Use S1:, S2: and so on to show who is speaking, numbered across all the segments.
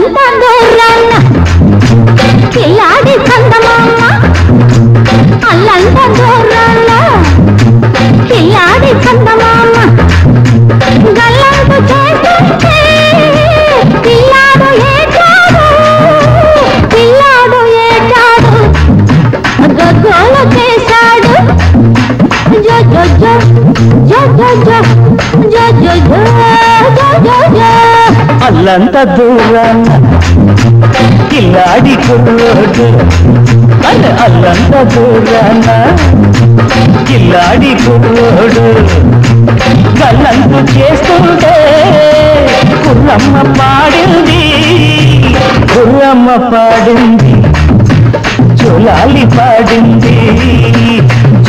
S1: cantando rana అల్లంత
S2: దూరాన కిల్లాడి కుర్రోడు అల్ల అల్లంత దూరాన. కిల్లాడి కుర్రోడు కళ్ళంతు చేస్తుంటే కుర్రమ్మ పాడింది. కుర్రమ్మ పాడింది. జోలాలి పాడింది.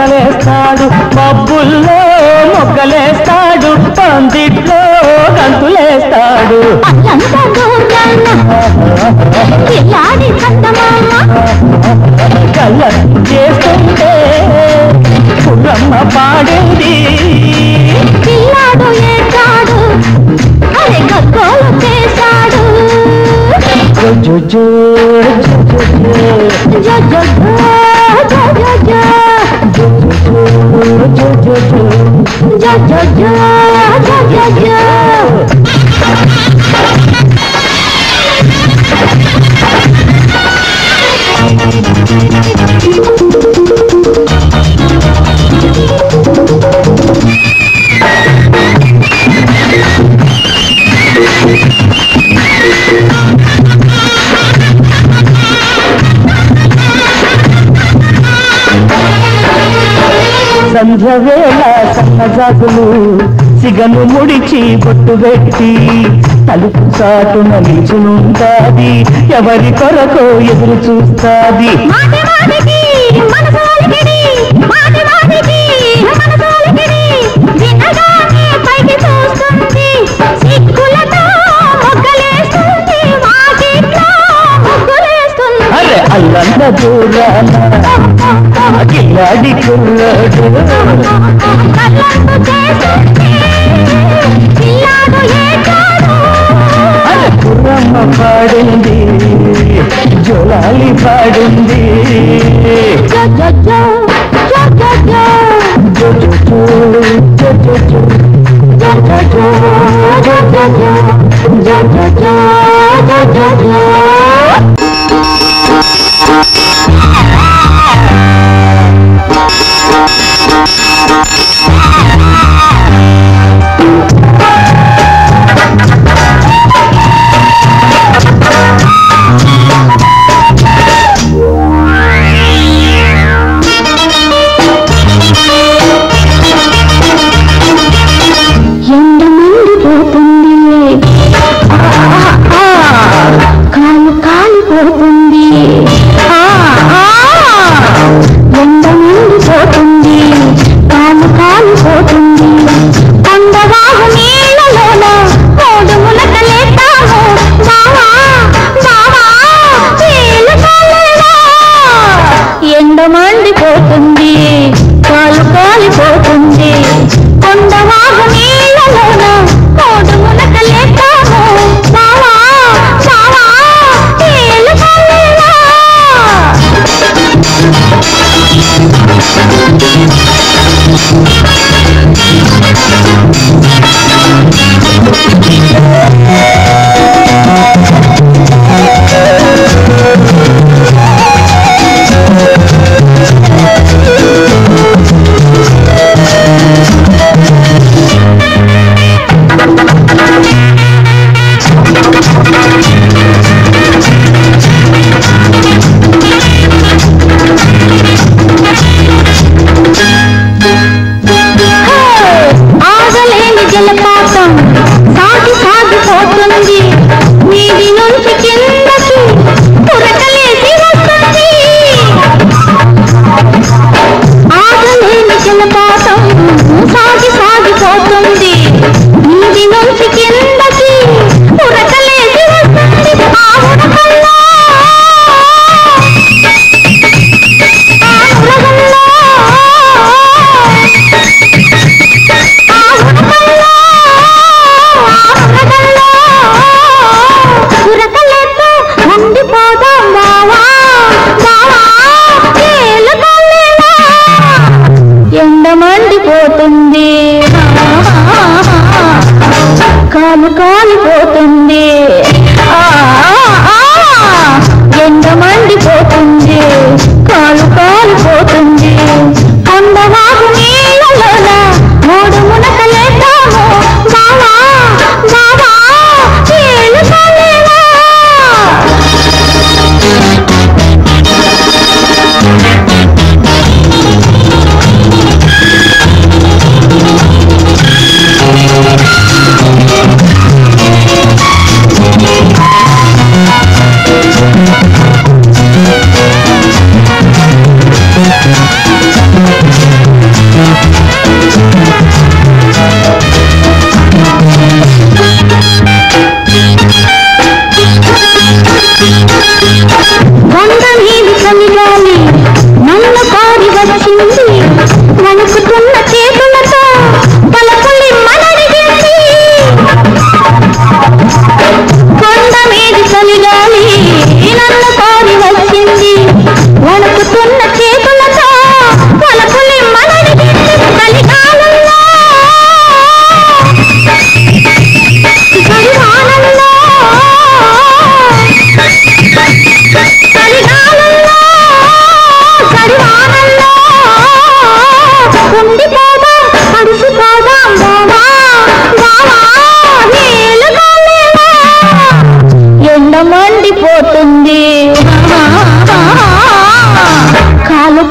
S2: కోకలేస్తాడు మబ్బుల్లో మొగ్గలేస్తాడు పందిట్లో గంతులేస్తాడు. కళ్ళ చేస్తుంటే పుల్లమ్మ పాడింది.
S1: పిల్లాడు ఏటాడు అరే గగ్గోలు చేశాడు.
S2: జో జో జో జో. జో జో.
S1: జో జో జో జో. जो जो
S2: जो जो జాతులు సిగను ముడిచి బొట్టు పెట్టి తలుపు సాటున నిల్చునుంటాది. ఎవరి కొరకు ఎదురు చూస్తాది? అల్లంత దూరాన
S1: కిలాడి
S2: కుల్లాడు కుర్రమ్మ పాడింది జోలాలి పాడింది
S1: జో జో జో జో
S2: Música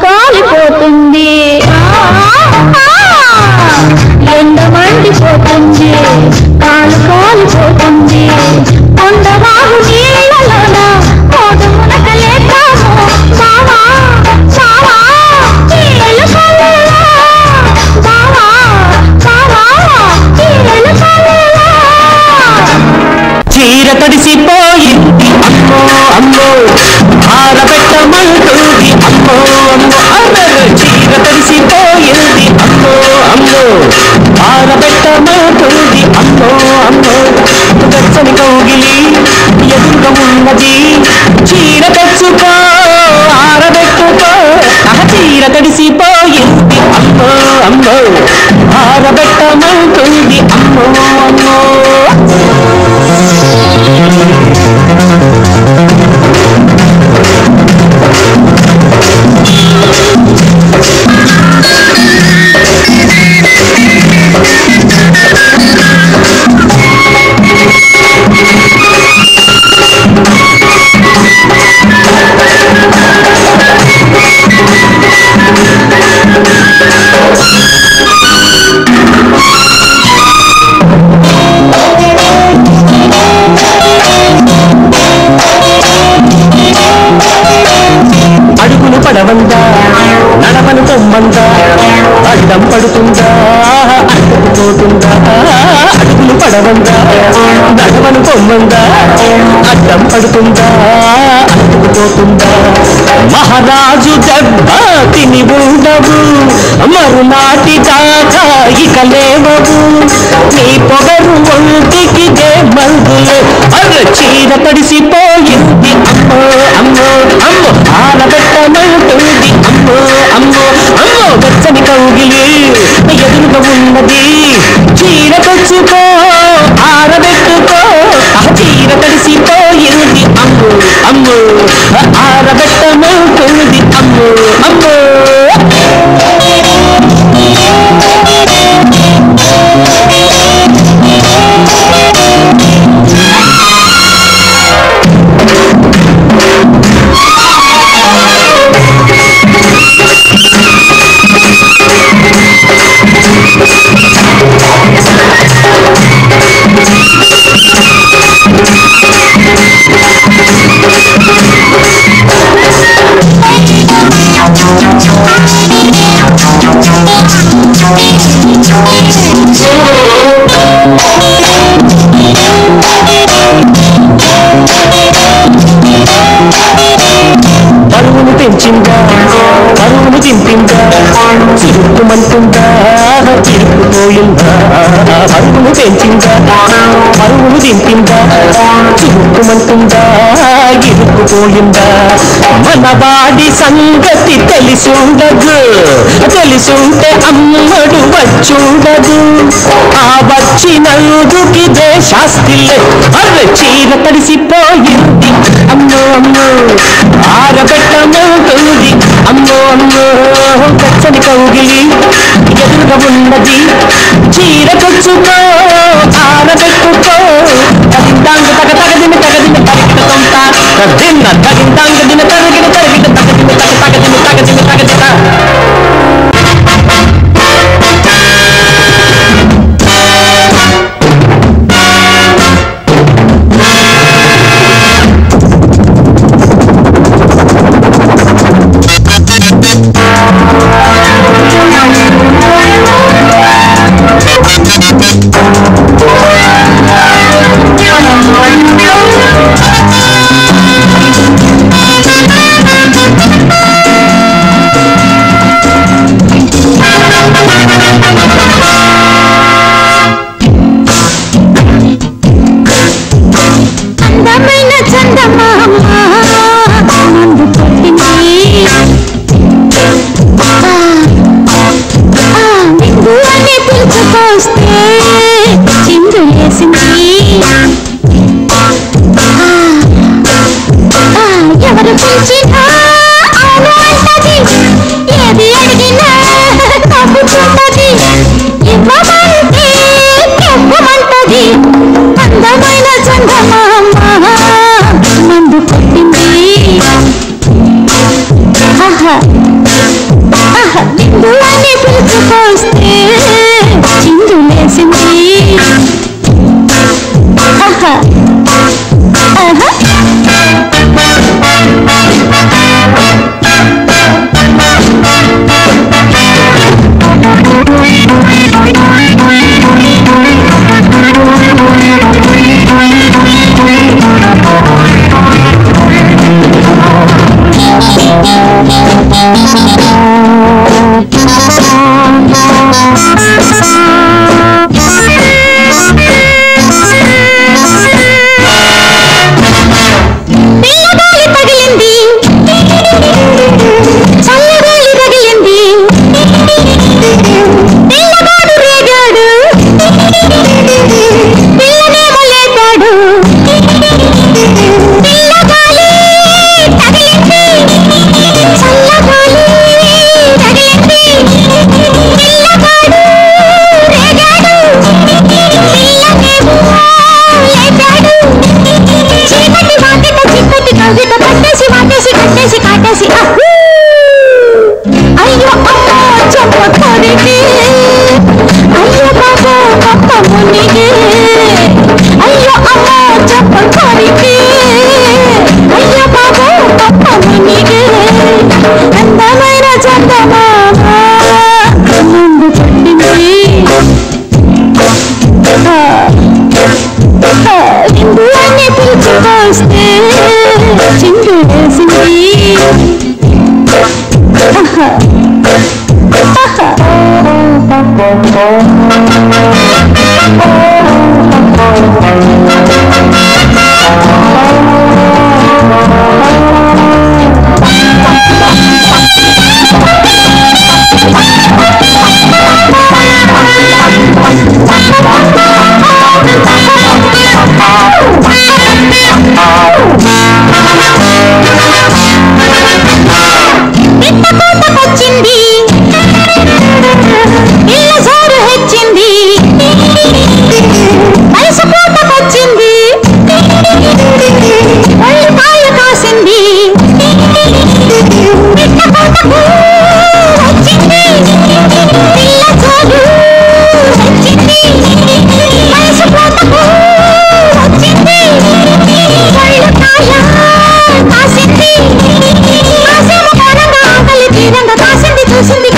S2: Welcome. అడ్డం పడుతుందా అడ్డుకుపోతుందా అడుగులు పడవందా? నడవను పొమ్మందా? అడ్డం పడుతుందా? అడ్డుకుపోతుందా మహారాజు దెబ్బ తిని ఉండవు మరునాటి దాకా ఇక లేవవు. నీ పొగరు ఒంటికి దే మందులు అర్ర చీర తడిసిపోయింది. అమ్మో అమ్మో అమ్మో ఆనబెట్టమంటుంది. అమ్మో అమ్మో అమ్మో వెచ్చని కౌగిలి ఉన్నది. చీర తెచ్చుకో ఆరబెట్టుకో ఆ చీర తడిసిపోయింది అమ్ము అమ్ము. ఆరబెట్టమవుతుంది అమ్ము అమ్మో. పెంచిందా బరువును దింపిందా చిరుక్కుమంటుందా చిరుక్కుపోయిందా బరువును పెంచిందా బరువును దింపిందా చిరుక్కుమంటుందా ఇరుక్కుపోయిందా మన వాడి సంగతి తెలిసి ఉండదు అమ్మడు వచ్చుండదు. ఆ వచ్చినందుకి దేశాస్తిలే అర్ర చీర తడిసిపోయింది. అమ్మో అమ్మో. ఆరబెట్టమంటుంది. అమ్మో అమ్మో పచ్చని కౌగిలి. ఎదురుగా ఉన్నది చీర కొచ్చుకో ఆరబెట్టుకో తగిందాంగ తగ తగదిన తగదిన తరిగిన సొంత తగిన తగిందాంగ దిన తరిగిన తరిగిన తగదిన తగ తగదిన తగదిన తగదిన.
S1: Thank you. 다시 가다시 아후! 아이요 엄마 정말 버리기 아이요 바보 바빠 무늬기 아이요 엄마 정말 버리기 아이요 바보 바빠 무늬기 난다마이라 잔다마마 그놈도 잡힌지. 아, 아, 인도안에 들고 싶어 Oh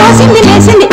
S1: చూసింది కాసింది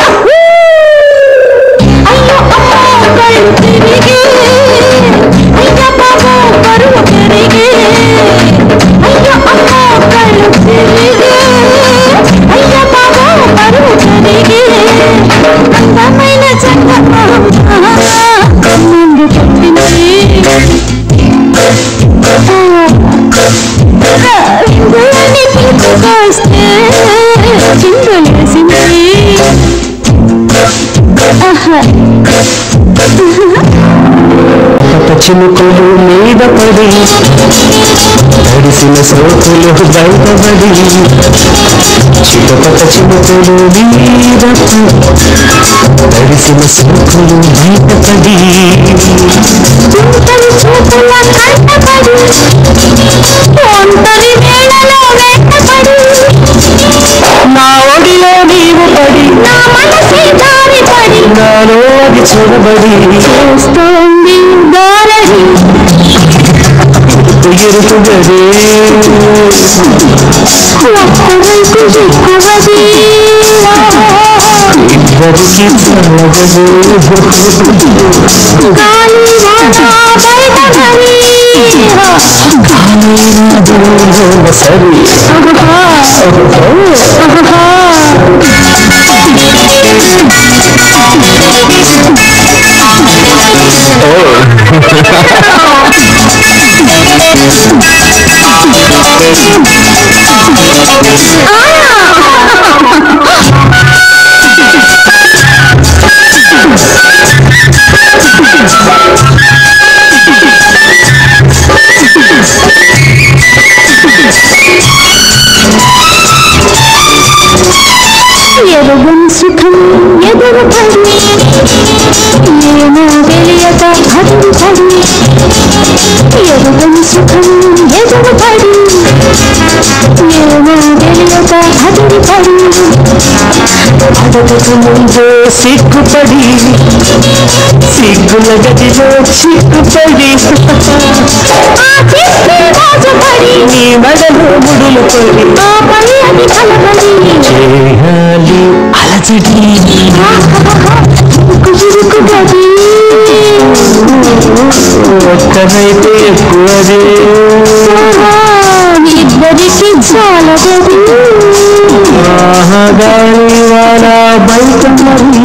S2: కొత్త చినుకులు మీద పడి తడిసిన సోకులు బయటపడి చిటపట చినుకులు మీద తడిసిన సోకులు బయటపడి.
S1: చుంటలు చూపుల కంటపడి ఒంటరి వేళలో వెంటపడి.
S2: నా ఒడిలో నీవు పడి
S1: నా మనసే దారి పడి
S2: నాలో అది చూడబడి
S1: చూస్తోంది గారడి
S2: ఎరుపు గదే
S1: ఒక్కవైపు దిక్కువది
S2: ఇద్దరికి చల్లగదు
S1: గాలి వాన బయట మరి
S2: సరి
S1: 아! సుఖం ఏమో తెలియక
S2: ముందే సిగ్గుపడి సిగ్గుల గదిలో చిక్కుపడి. నీ మెడలో ముడులు పడి చేయాలి అలజడి.
S1: గది.
S2: ఒక్కరైతే ఎక్కువదే.
S1: ఇద్దరికి చాలగది
S2: ఆహగాలి వాన బయట మరి